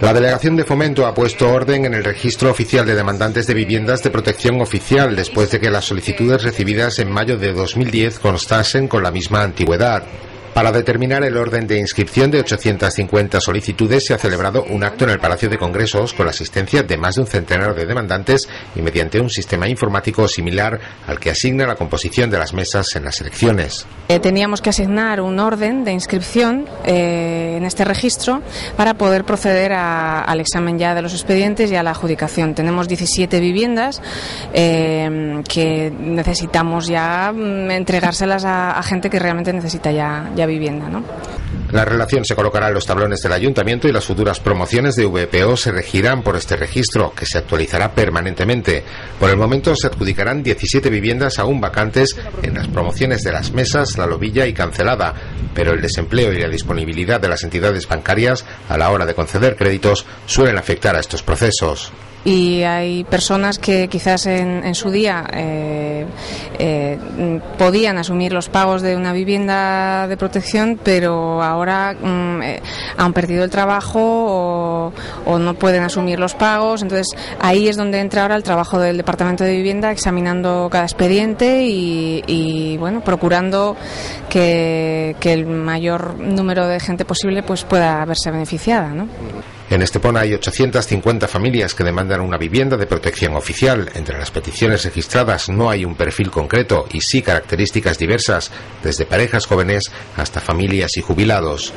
La Delegación de Fomento ha puesto orden en el registro oficial de demandantes de viviendas de protección oficial después de que las solicitudes recibidas en mayo de 2010 constasen con la misma antigüedad. Para determinar el orden de inscripción de 850 solicitudes se ha celebrado un acto en el Palacio de Congresos con la asistencia de más de un centenar de demandantes y mediante un sistema informático similar al que asigna la composición de las mesas en las elecciones. Eh, teníamos que asignar un orden de inscripción eh, en este registro para poder proceder al examen ya de los expedientes y a la adjudicación. Tenemos 17 viviendas eh, que necesitamos ya mm, entregárselas a, gente que realmente necesita ya vivienda. La relación se colocará en los tablones del ayuntamiento y las futuras promociones de VPO se regirán por este registro, que se actualizará permanentemente. Por el momento se adjudicarán 17 viviendas aún vacantes en las promociones de las mesas, la lobilla y cancelada, pero el desempleo y la disponibilidad de las entidades bancarias a la hora de conceder créditos suelen afectar a estos procesos y hay personas que quizás en, su día eh, eh, podían asumir los pagos de una vivienda de protección, pero ahora mm, eh, han perdido el trabajo o, no pueden asumir los pagos. Entonces ahí es donde entra ahora el trabajo del Departamento de Vivienda, examinando cada expediente y, bueno, procurando que, que, el mayor número de gente posible pues pueda verse beneficiada. ¿no? En Estepona hay 850 familias que demandan una vivienda de protección oficial. Entre las peticiones registradas no hay un perfil concreto y sí características diversas, desde parejas jóvenes hasta familias y jubilados.